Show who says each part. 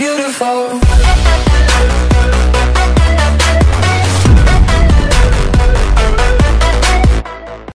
Speaker 1: beautiful.